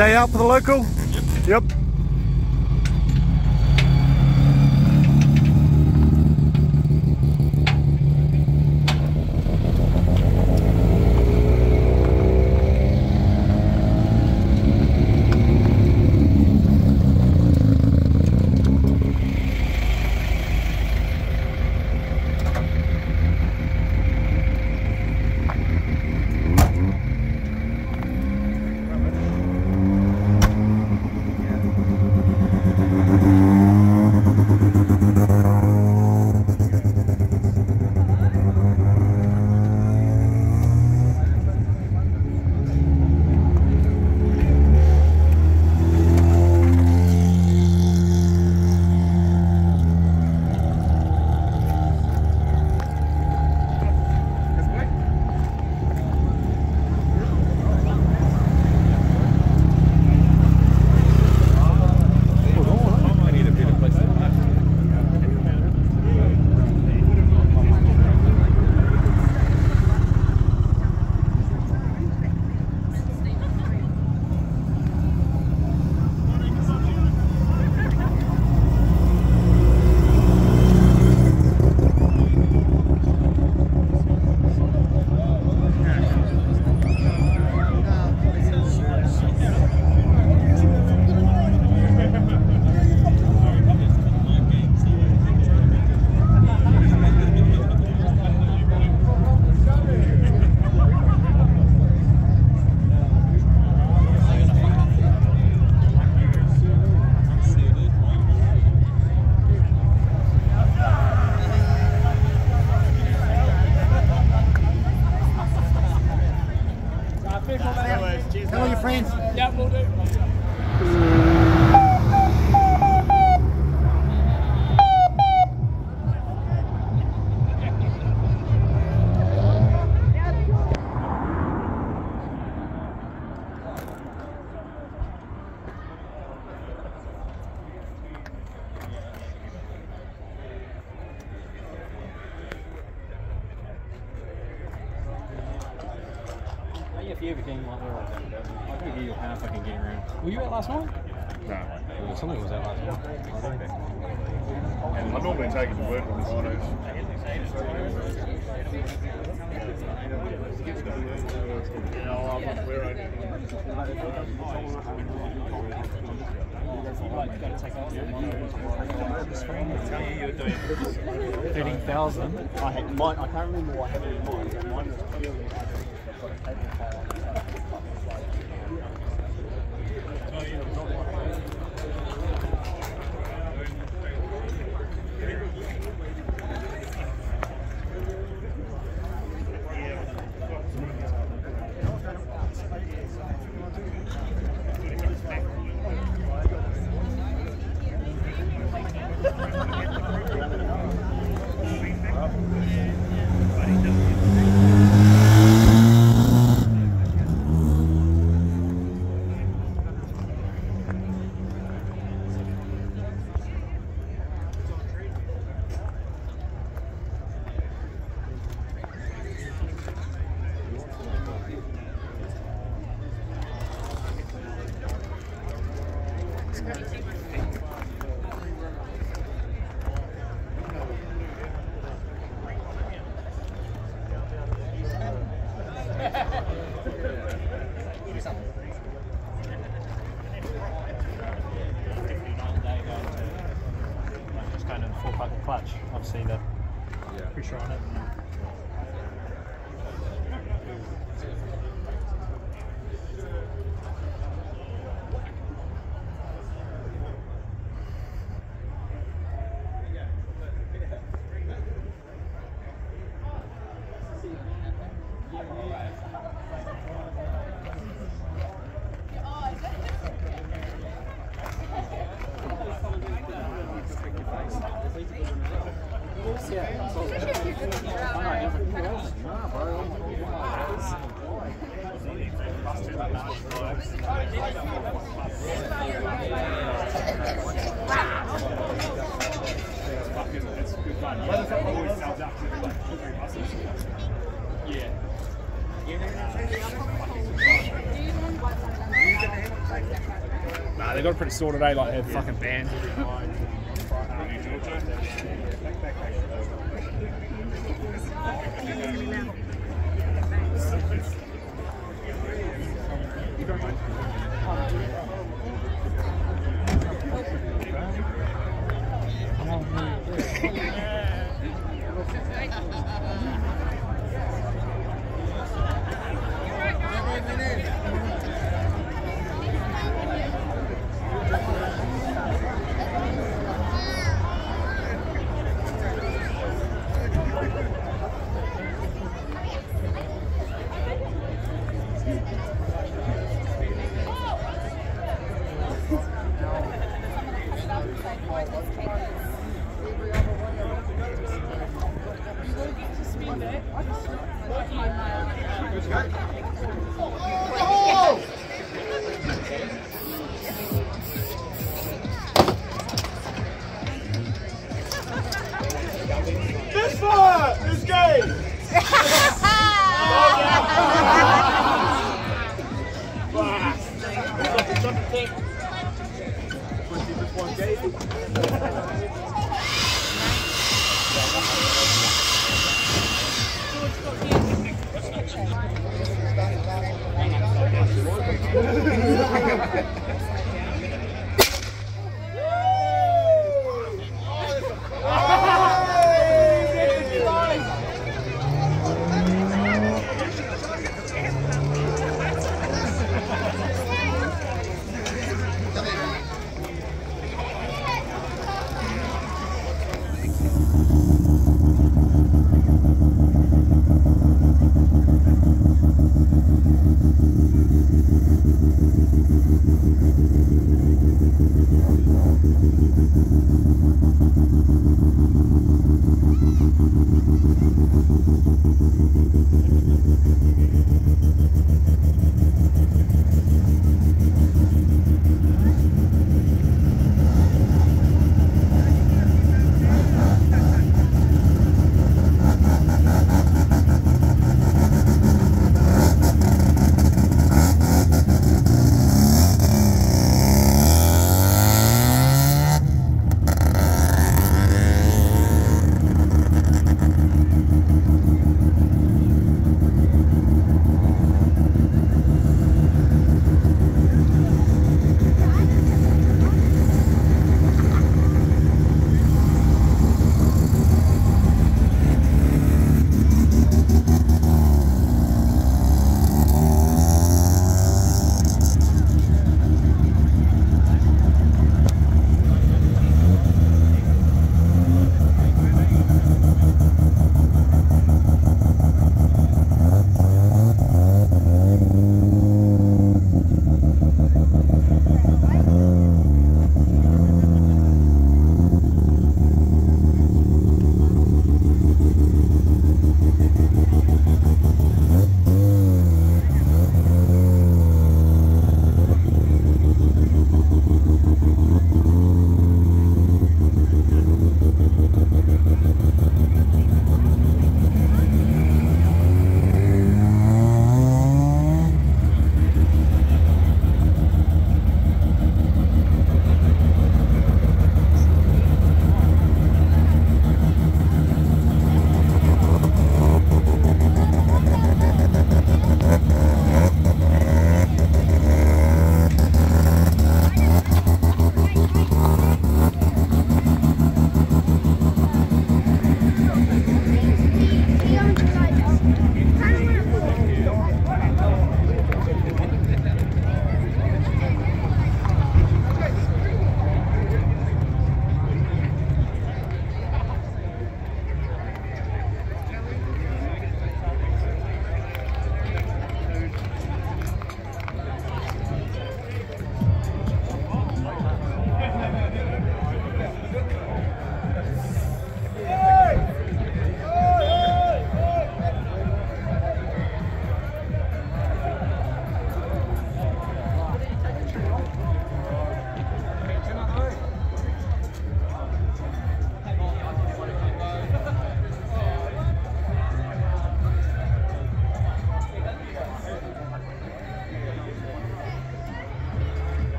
day out for the local? Thirteen thousand. I. I can't remember what I had in mind. Mine was clearly. drive. Sorted, eh? Like they have fucking bands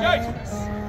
Yeah,